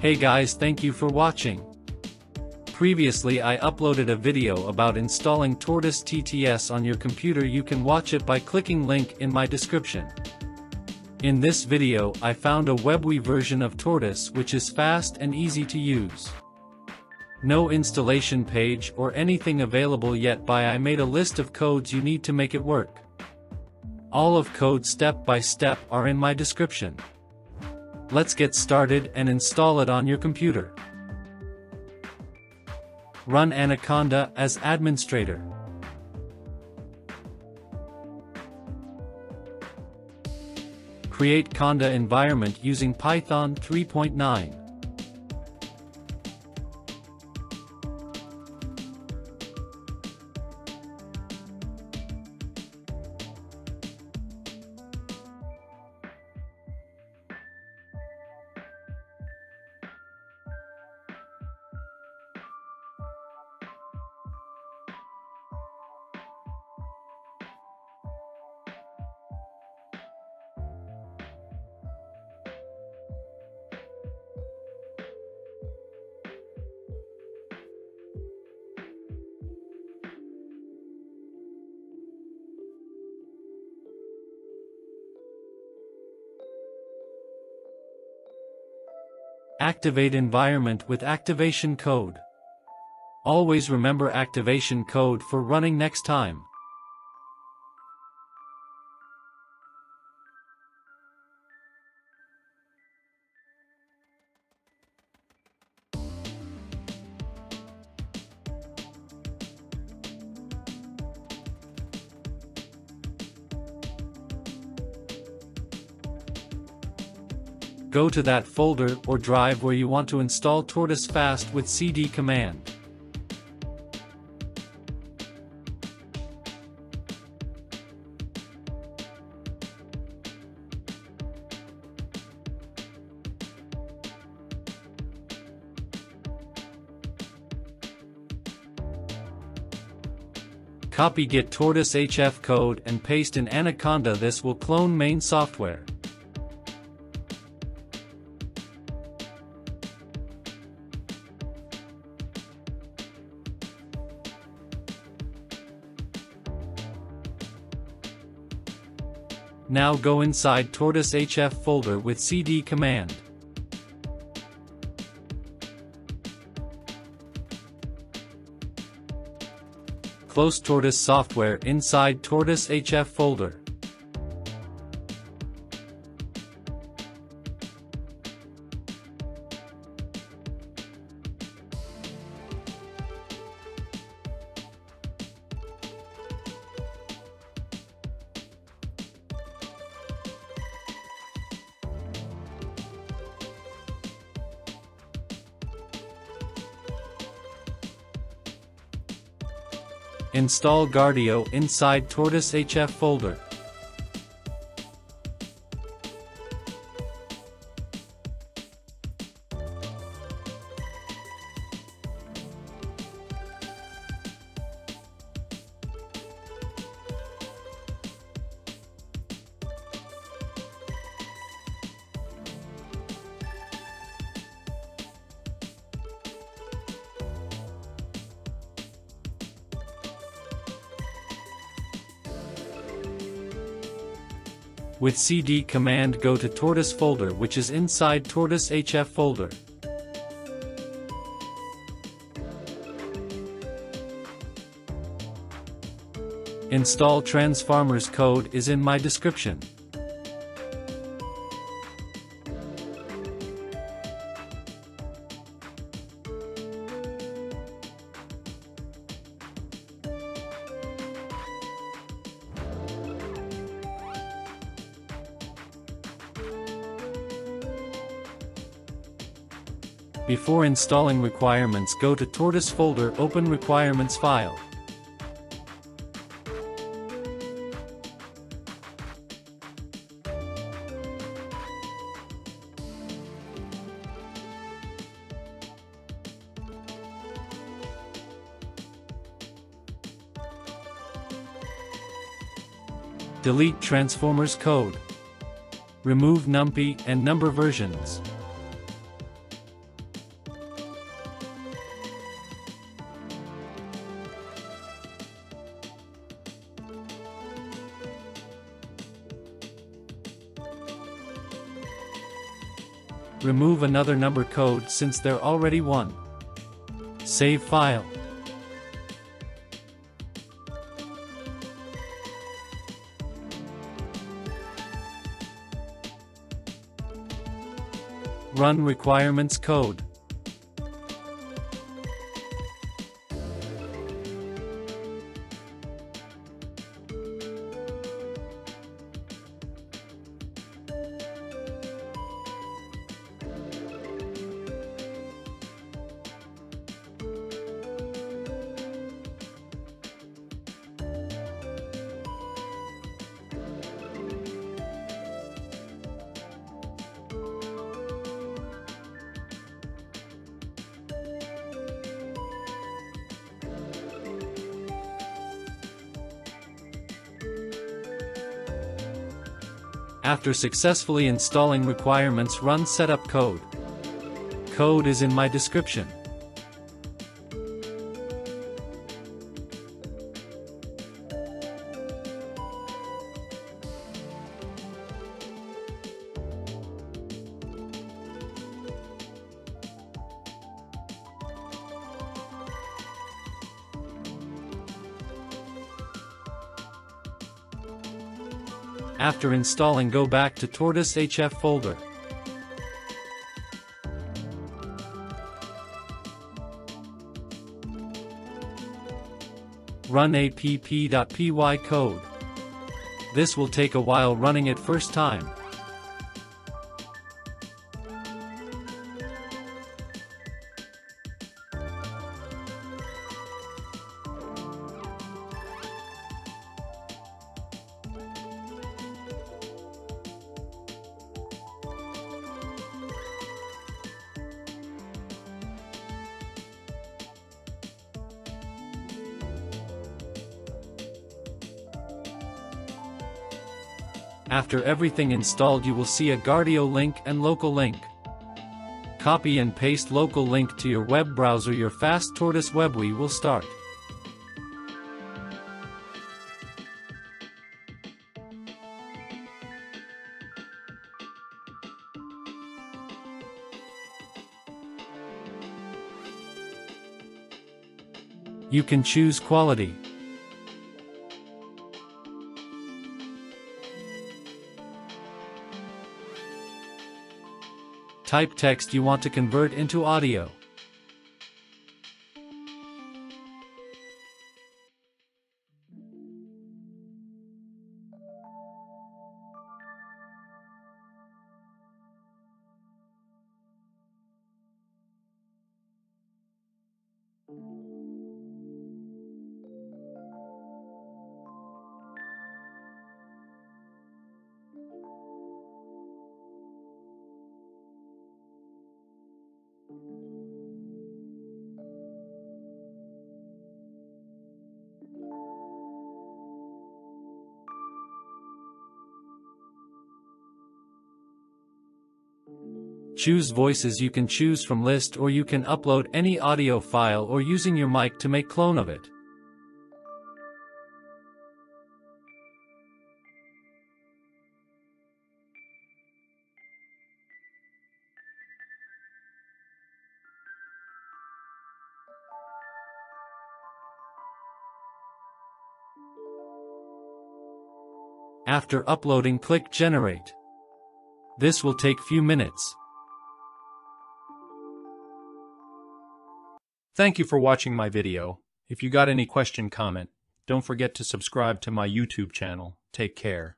Hey guys thank you for watching. Previously I uploaded a video about installing Tortoise TTS on your computer you can watch it by clicking link in my description. In this video I found a WebUI version of Tortoise which is fast and easy to use. No installation page or anything available yet by I made a list of codes you need to make it work. All of code step by step are in my description. Let's get started and install it on your computer. Run Anaconda as administrator. Create Conda environment using Python 3.9. Activate environment with activation code. Always remember activation code for running next time. Go to that folder or drive where you want to install Tortoise fast with cd command. Copy git tortoise hf code and paste in Anaconda this will clone main software. Now go inside Tortoise HF folder with cd command. Close Tortoise software inside Tortoise HF folder. Install Gradio inside Tortoise HF folder. With cd command go to tortoise folder which is inside tortoise hf folder. Install transformers code is in my description. Before installing requirements go to Tortoise folder open requirements file. Delete Transformers code. Remove NumPy and number versions. Remove another number code since they're already one. Save file. Run requirements code. After successfully installing requirements run setup code. Code is in my description. After installing go back to Tortoise HF folder. Run app.py code. This will take a while running it first time. After everything installed you will see a Gradio link and local link. Copy and paste local link to your web browser your fast Tortoise WebUI will start. You can choose quality. Type text you want to convert into audio. Choose voices you can choose from list or you can upload any audio file or using your mic to make clone of it. After uploading click Generate. This will take few minutes. Thank you for watching my video. If you got any question comment, don't forget to subscribe to my YouTube channel. Take care.